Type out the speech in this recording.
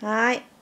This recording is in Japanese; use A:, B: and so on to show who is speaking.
A: はい。